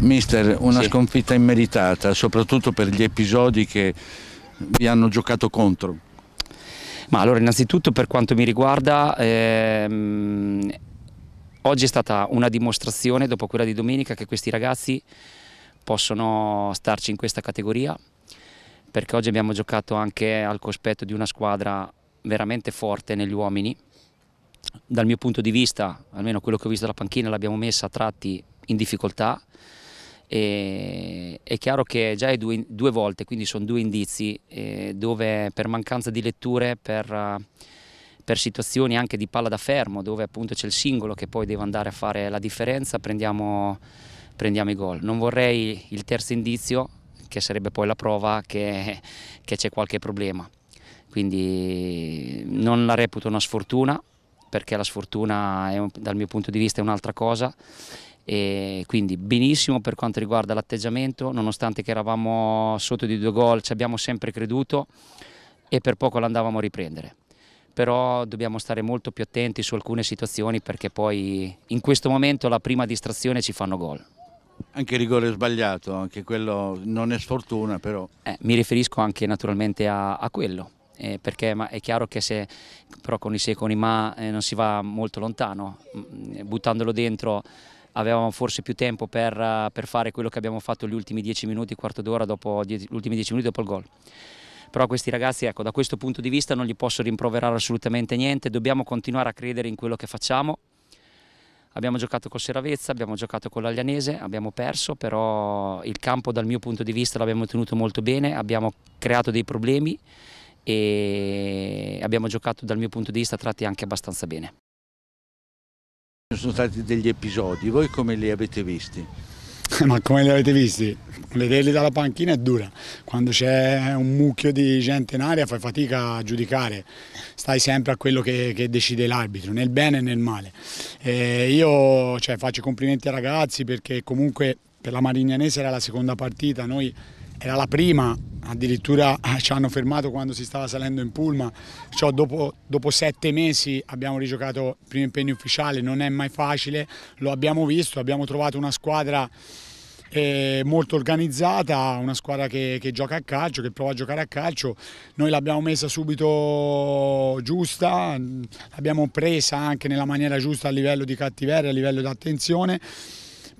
Mister, una Sì. sconfitta immeritata, soprattutto per gli episodi che vi hanno giocato contro. Ma allora innanzitutto per quanto mi riguarda ehm, oggi è stata una dimostrazione dopo quella di domenica che questi ragazzi possono starci in questa categoria perché oggi abbiamo giocato anche al cospetto di una squadra veramente forte negli uomini. Dal mio punto di vista, almeno quello che ho visto dalla panchina, l'abbiamo messa a tratti in difficoltà. E è chiaro che già è due, due volte, quindi sono due indizi eh, dove per mancanza di letture, per, eh, per situazioni anche di palla da fermo, dove appunto c'è il singolo che poi deve andare a fare la differenza, prendiamo, prendiamo i gol. Non vorrei il terzo indizio, che sarebbe poi la prova che, c'è qualche problema. Quindi non la reputo una sfortuna, perché la sfortuna un- dal mio punto di vista è un'altra cosa. E quindi benissimo per quanto riguarda l'atteggiamento, nonostante che eravamo sotto di due gol, ci abbiamo sempre creduto e per poco l'andavamo a riprendere. Però dobbiamo stare molto più attenti su alcune situazioni perché poi in questo momento la prima distrazione ci fanno gol. Anche il rigore sbagliato, anche quello non è sfortuna, però Eh, mi riferisco anche naturalmente a, a quello, eh, perché ma è chiaro che se però con i se e con i ma eh, non si va molto lontano, Mm, buttandolo dentro avevamo forse più tempo per, eh, per fare quello che abbiamo fatto gli ultimi dieci minuti, quarto d'ora dopo gli ultimi dieci minuti dopo il gol. Però questi ragazzi, ecco, da questo punto di vista non gli posso rimproverare assolutamente niente, dobbiamo continuare a credere in quello che facciamo. Abbiamo giocato col Seravezza, abbiamo giocato con l'Aglianese, abbiamo perso, però il campo dal mio punto di vista l'abbiamo tenuto molto bene, abbiamo creato dei problemi e abbiamo giocato dal mio punto di vista tratti anche abbastanza bene. Sono stati degli episodi, voi come li avete visti? Ma come li avete visti? Vederli dalla panchina è dura. Quando c'è un mucchio di gente in aria fai fatica a giudicare, stai sempre a quello che, che decide l'arbitro, nel bene e nel male. Eh, io cioè, faccio complimenti ai ragazzi perché comunque per la Marignanese era la seconda partita, noi era la prima, addirittura eh, ci hanno fermato quando si stava salendo in pullman, Cioè, dopo, dopo sette mesi abbiamo rigiocato il primo impegno ufficiale, non è mai facile, lo abbiamo visto, abbiamo trovato una squadra eh, molto organizzata, una squadra che, che gioca a calcio, che prova a giocare a calcio, noi l'abbiamo messa subito giusta, l'abbiamo presa anche nella maniera giusta a livello di cattiveria, a livello di attenzione.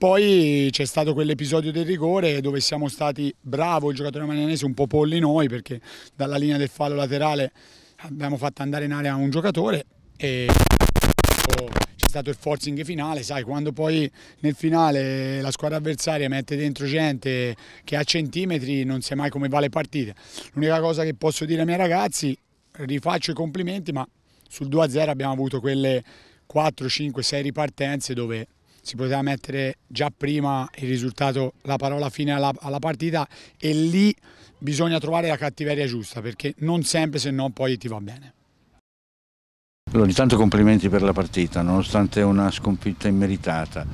Poi c'è stato quell'episodio del rigore dove siamo stati bravo il giocatore magnanese, un po' polli noi perché dalla linea del fallo laterale abbiamo fatto andare in area un giocatore e c'è stato il forcing finale, sai, quando poi nel finale la squadra avversaria mette dentro gente che a centimetri non sai mai come va le partite. L'unica cosa che posso dire ai miei ragazzi, rifaccio i complimenti, ma sul 2-0 abbiamo avuto quelle 4, 5, 6 ripartenze dove si poteva mettere già prima il risultato, la parola fine alla, alla partita e lì bisogna trovare la cattiveria giusta perché non sempre se no poi ti va bene. Allora, intanto complimenti per la partita, nonostante una sconfitta immeritata.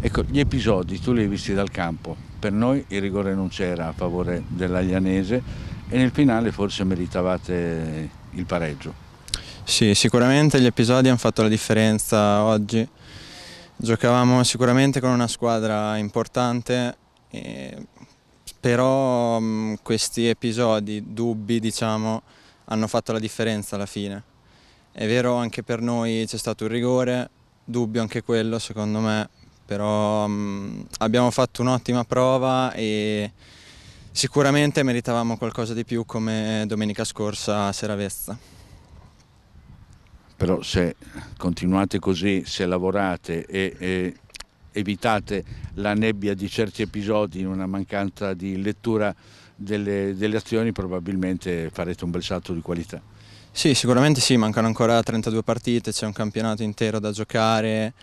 Ecco, gli episodi tu li hai visti dal campo. Per noi il rigore non c'era a favore dell'Aglianese e nel finale forse meritavate il pareggio. Sì, sicuramente gli episodi hanno fatto la differenza oggi. Giocavamo sicuramente con una squadra importante, eh, però mh, questi episodi, dubbi, diciamo, hanno fatto la differenza alla fine. È vero anche per noi c'è stato un rigore, dubbio anche quello secondo me, però mh, abbiamo fatto un'ottima prova e sicuramente meritavamo qualcosa di più come domenica scorsa a Seravezza. Però se continuate così, se lavorate e, e evitate la nebbia di certi episodi in una mancanza di lettura delle, delle azioni, probabilmente farete un bel salto di qualità. Sì, sicuramente sì, mancano ancora 32 partite, c'è un campionato intero da giocare.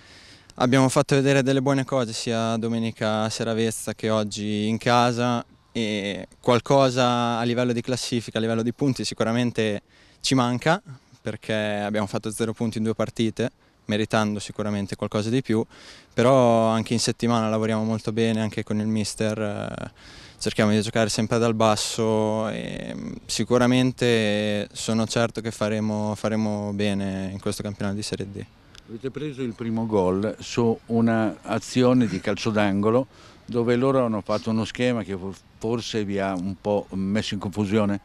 Abbiamo fatto vedere delle buone cose sia domenica a Seravezza che oggi in casa e qualcosa a livello di classifica, a livello di punti sicuramente ci manca perché abbiamo fatto zero punti in due partite, meritando sicuramente qualcosa di più, però anche in settimana lavoriamo molto bene, anche con il mister eh, cerchiamo di giocare sempre dal basso e mm, sicuramente sono certo che faremo, faremo bene in questo campionato di Serie D. Avete preso il primo gol su un'azione di calcio d'angolo dove loro hanno fatto uno schema che forse vi ha un po' messo in confusione?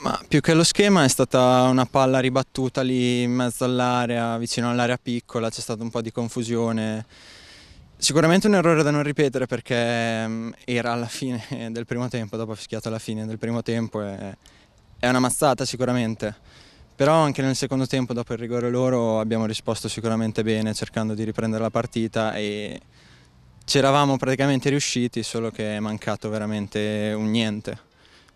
Ma più che lo schema è stata una palla ribattuta lì in mezzo all'area, vicino all'area piccola, c'è stata un po' di confusione. Sicuramente un errore da non ripetere perché mm, era alla fine del primo tempo, dopo ha fischiato alla fine del primo tempo e è una mazzata sicuramente. Però anche nel secondo tempo, dopo il rigore loro, abbiamo risposto sicuramente bene cercando di riprendere la partita e ci eravamo praticamente riusciti, solo che è mancato veramente un niente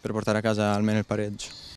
per portare a casa almeno il pareggio.